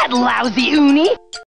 that lousy Uni!